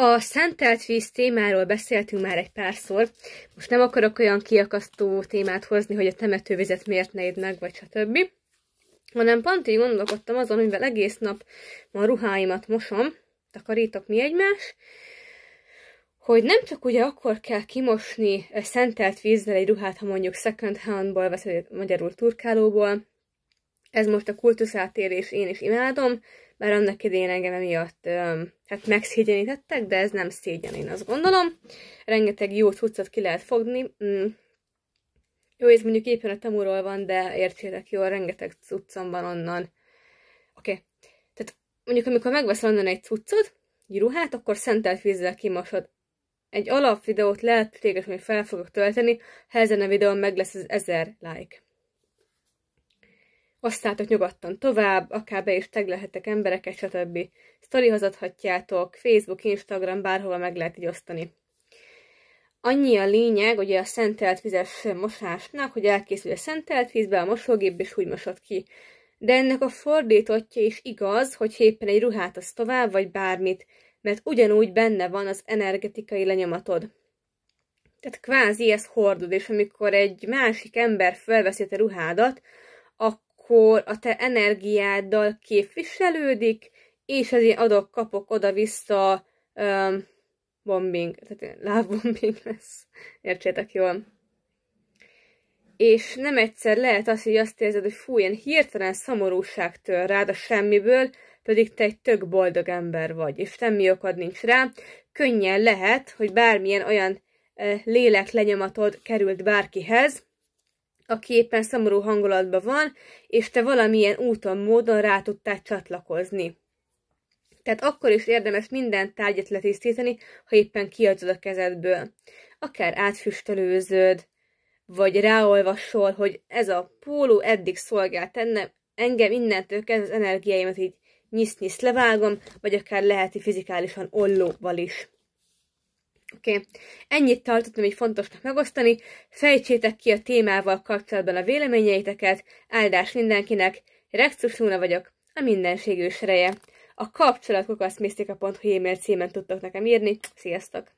A szentelt víz témáról beszéltünk már egy párszor. Most nem akarok olyan kiakasztó témát hozni, hogy a temetővizet miért ne meg, vagy stb. Hanem pont így gondolkodtam azon, mivel egész nap a ruháimat mosom, takarítok mi egymás, hogy nem csak ugye akkor kell kimosni szentelt vízzel egy ruhát, ha mondjuk second handból veszed magyarul turkálóból, ez most a kultuszátérés, én is imádom, mert annak idején engem miatt hát megszégyenítettek, de ez nem szégyen, én azt gondolom. Rengeteg jó cuccot ki lehet fogni. Mm. Jó, ez mondjuk éppen a tamúról van, de értsétek jól, rengeteg cuccom van onnan. Oké. Okay. Tehát mondjuk amikor megveszel onnan egy cuccot, egy ruhát, akkor szentelt vízzel kimosod. Egy alapvideót lehet téged, hogy fel fogok tölteni, ha ezen a videón meg lesz az ezer like. Osztátok nyugodtan tovább, akár be is teglehetek embereket, stb. Sztorihoz adhatjátok, Facebook, Instagram, bárhova meg lehet így osztani. Annyi a lényeg, ugye a szentelt vizes mosásnak, hogy elkészül a szentelt vízbe, a mosógép és úgy mosod ki. De ennek a fordítottja is igaz, hogy éppen egy ruhát az tovább, vagy bármit, mert ugyanúgy benne van az energetikai lenyomatod. Tehát kvázi ez hordod, és amikor egy másik ember felveszi a ruhádat, akkor a te energiáddal képviselődik, és az ilyen adok-kapok oda-vissza um, bombing, tehát lávbombing lesz, értsétek jól. És nem egyszer lehet az, hogy azt érzed, hogy fú, ilyen hirtelen szomorúság tör rád a semmiből, pedig te egy tök boldog ember vagy, és semmi okod nincs rá. Könnyen lehet, hogy bármilyen olyan lélek lenyomatod került bárkihez, aki éppen szomorú hangulatban van, és te valamilyen úton, módon rá tudtál csatlakozni. Tehát akkor is érdemes minden tárgyat letisztítani, ha éppen kiadod a kezedből. Akár átfüstölőzöd, vagy ráolvasol, hogy ez a póló eddig szolgált ennem, engem innentől kezdve az energiáimat így nyisz-nyisz levágom, vagy akár leheti fizikálisan ollóval is. Oké, okay. ennyit tartottam így fontosnak megosztani. Fejtsétek ki a témával kapcsolatban a véleményeiteket. Áldás mindenkinek. Luna vagyok, a mindenség ősreje. A kapcsolatkokat e-mail címen tudtok nekem írni. Sziasztok!